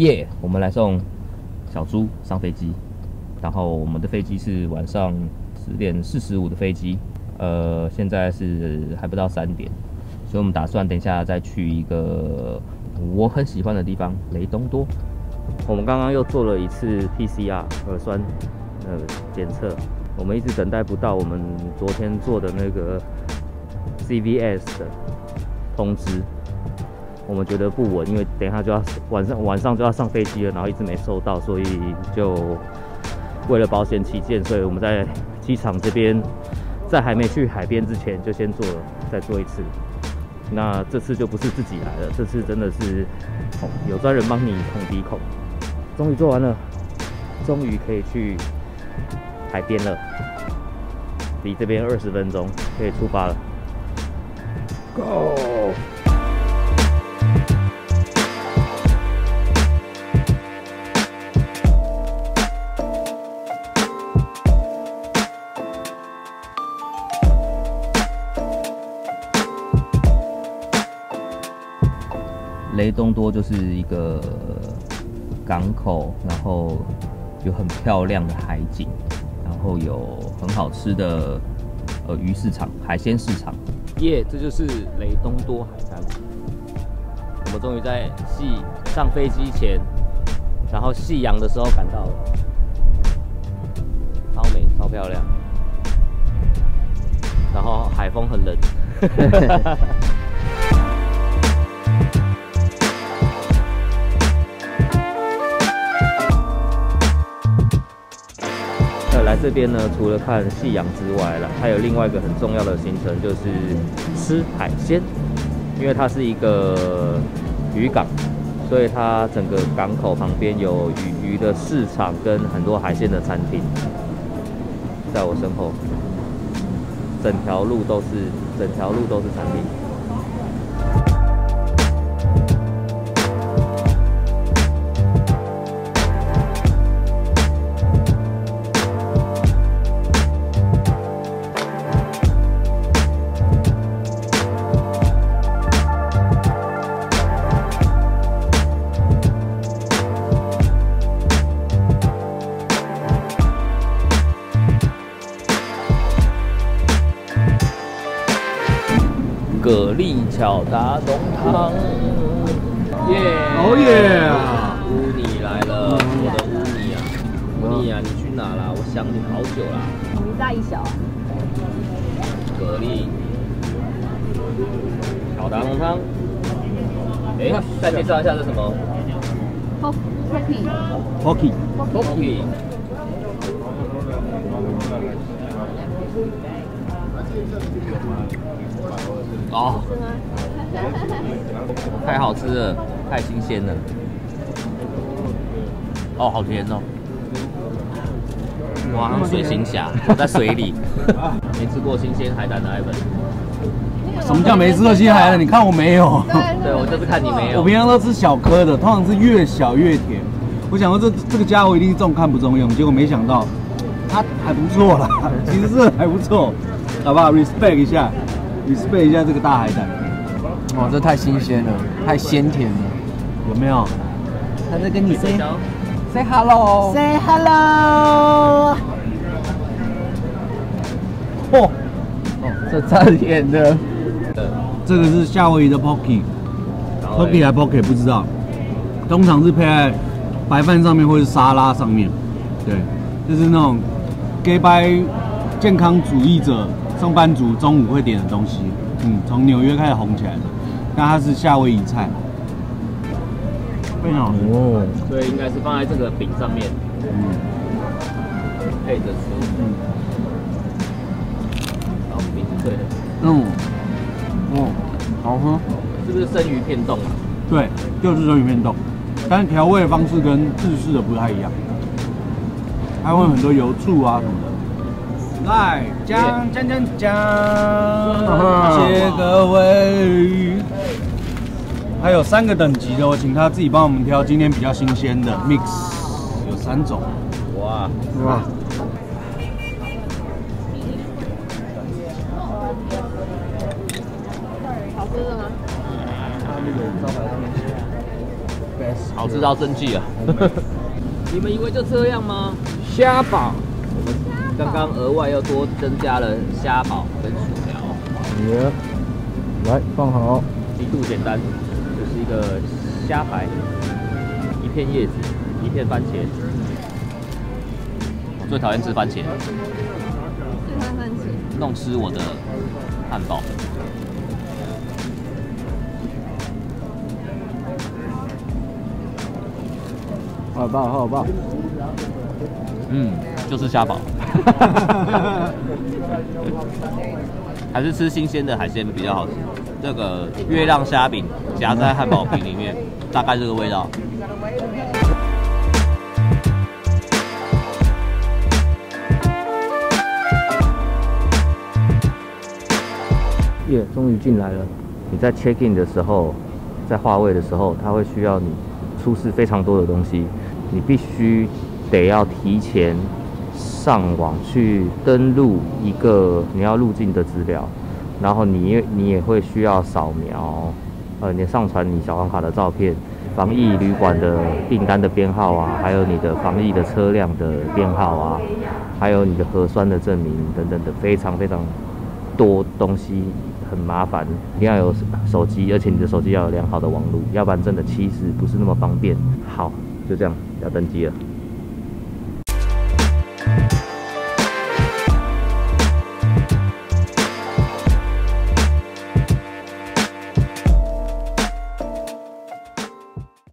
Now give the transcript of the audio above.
耶！我们来送小猪上飞机，然后我们的飞机是晚上十点四十五的飞机，呃，现在是还不到三点，所以我们打算等一下再去一个我很喜欢的地方——雷东多。我们刚刚又做了一次 PCR 核酸呃检测，我们一直等待不到我们昨天做的那个 CVS 的通知。我们觉得不稳，因为等一下就要晚上晚上就要上飞机了，然后一直没收到，所以就为了保险起见，所以我们在机场这边在还没去海边之前就先做了，再做一次。那这次就不是自己来了，这次真的是有专人帮你捅鼻孔。终于做完了，终于可以去海边了，离这边二十分钟，可以出发了。Go！雷东多就是一个港口，然后有很漂亮的海景，然后有很好吃的呃鱼市场、海鲜市场。耶，这就是雷东多海滩。我们终于在夕上飞机前，然后夕阳的时候赶到了，超美、超漂亮。然后海风很冷。这边呢，除了看夕阳之外了，还有另外一个很重要的行程，就是吃海鲜。因为它是一个渔港，所以它整个港口旁边有鱼鱼的市场跟很多海鲜的餐厅。在我身后，整条路都是整条路都是餐厅。巧达浓汤，耶！哦耶！乌尼来了，我的乌尼啊，乌尼啊，你去哪啦？我想你好久啦。一大一小。蛤蜊巧达东汤，哎，再介绍一下是什么？Pocky。Pocky。哦，太好吃了，太新鲜了。哦，好甜哦！哇，水行侠，我在水里，没吃过新鲜海胆的艾文。什么叫没吃过新鲜海胆？你看我没有。对，我就是看你没有。我平常都吃小颗的，通常是越小越甜。我想说这这个家伙一定重看不重用，结果没想到它还不错啦，其实是还不错，好不好？Respect 一下。Respect 一下这个大海胆，哇，这太新鲜了，太鲜甜了，有没有？他在跟你 say say hello，say hello。嚯，哦，这差点的。这个是夏威夷的 pocky，pocky 还 pocky 不知道，通常是配在白饭上面或是沙拉上面。对，就是那种 gay by 健康主义者。上班族中午会点的东西，嗯，从纽约开始红起来的，但它是夏威夷菜，非常好吃。哦。所以应该是放在这个饼上面，嗯，配着吃，嗯，然后饼是脆的，嗯，哦，好喝，是不是生鱼片冻啊？对，就是生鱼片冻，但是调味的方式跟日式的不太一样，它会很多油醋啊什么的。来，讲讲讲讲，谢谢各位。还有三个等级的，我请他自己帮我们挑。今天比较新鲜的 mix 有三种。哇哇！好吃的吗？好吃到生气啊！你们以为就这样吗？虾堡，刚刚额外又多增加了虾堡跟薯条，耶，来放好，极度简单，就是一个虾排，一片叶子，一片番茄。我最讨厌吃番茄，最欢番茄。弄湿我的汉堡。好棒好棒，嗯，就是虾堡。还是吃新鲜的海鲜比较好吃。这个月亮虾饼夹在汉堡饼里面，大概这个味道。耶，终于进来了。你在 check in 的时候，在划位的时候，它会需要你出示非常多的东西，你必须得要提前上网去登录一个你要入境的资料，然后你你也会需要扫描，呃，你上传你小黄卡的照片、防疫旅馆的订单的编号啊，还有你的防疫的车辆的编号啊，还有你的核酸的证明等等的，非常非常多东西，很麻烦。一定要有手机，而且你的手机要有良好的网络，要不然真的其实不是那么方便。好，就这样，要登机了。